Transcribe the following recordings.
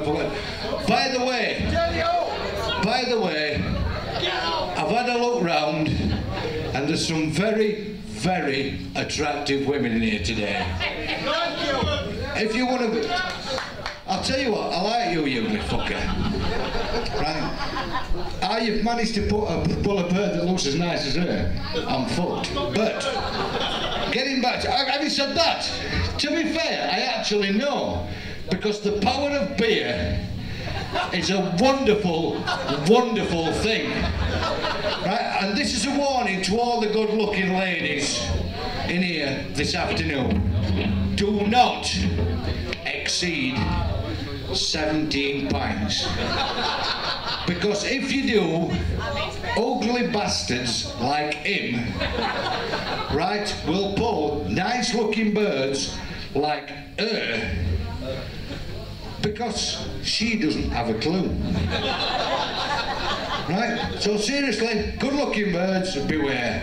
fucking. By the way, by the way, I've had a look round and there's some very, very attractive women in here today. If you want to, I'll tell you what, I like you, you fucker. Right? Ah, you've managed to put a, pull a bird that looks as nice as her. I'm fucked. But getting back to, having said that, to be fair, I actually know because the power of beer is a wonderful, wonderful thing. Right? And this is a warning to all the good-looking ladies in here this afternoon. Do not exceed 17 pints. Because if you do, ugly bastards like him, right, will pull nice looking birds like her because she doesn't have a clue. Right? So seriously, good looking birds, beware.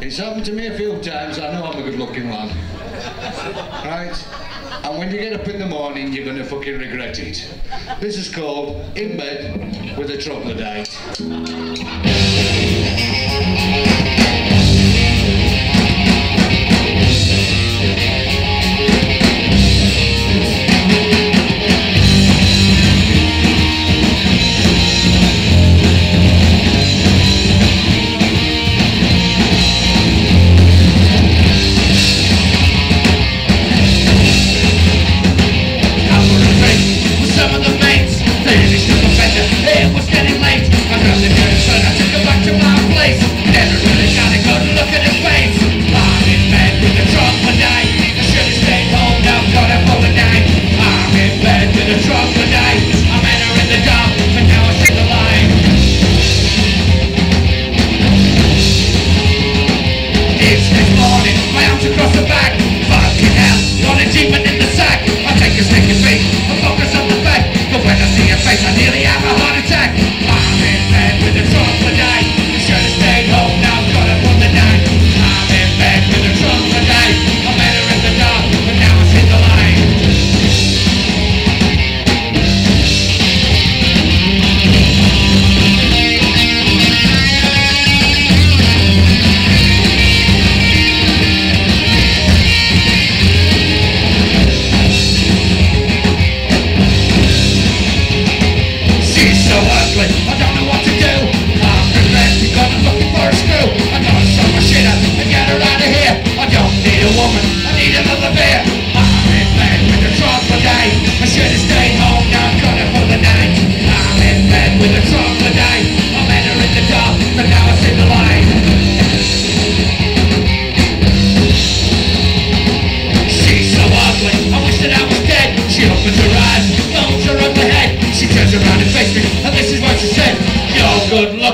It's happened to me a few times, I know I'm a good looking lad. Right? And when you get up in the morning, you're gonna fucking regret it. This is called In Bed with a Troglodyte.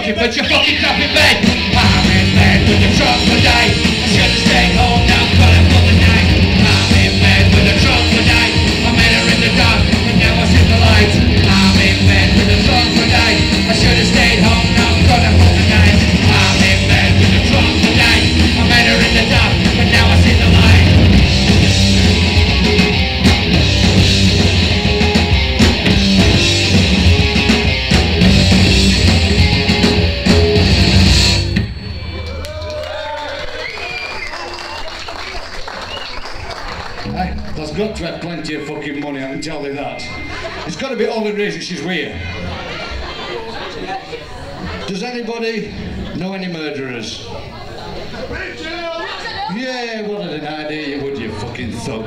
Looking, but you're fucking crap in bed. I'm in bed with a troglodyte. Can tell you that. It's got to be all the reason she's weird. Does anybody know any murderers? Yeah, what an idea you would, you fucking thug.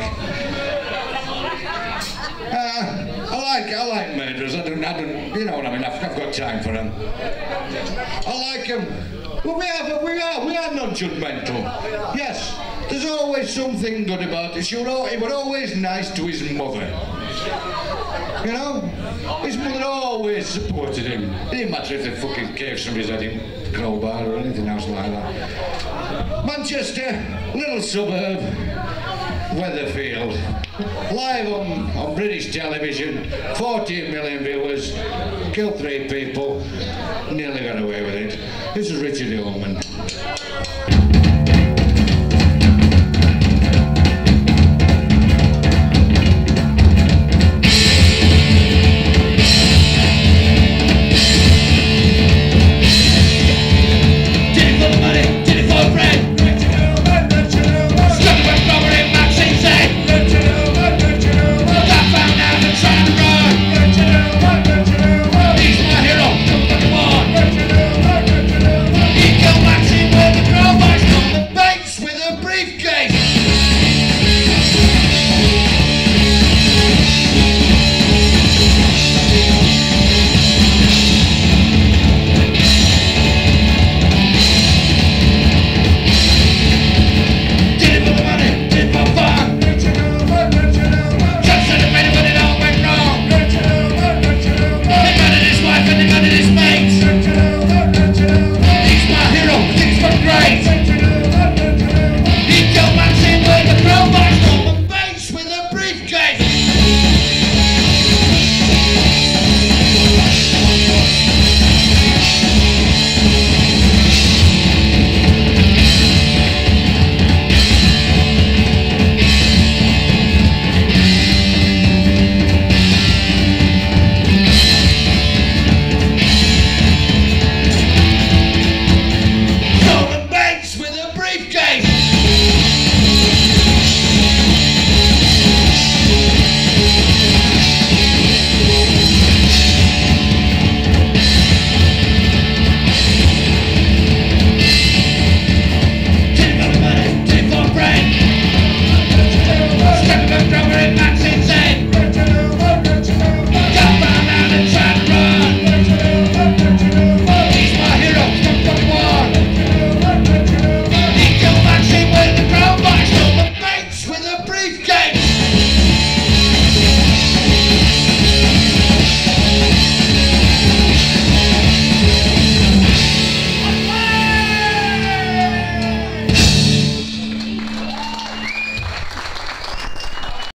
Uh, I like I like murderers. I don't, I don't, you know what I mean. I've, I've got time for them. I like them. Well, we have, we are, we are non-judgmental. Yes, there's always something good about it. Were al- he were always nice to his mother. You know, his mother always supported him. It didn't matter if they fucking gave somebody's head in crowbar or anything else like that. Manchester, little suburb, Weatherfield. Live on, on British television, 14 million viewers, killed three people, nearly got away with it. This is Richard Hillman.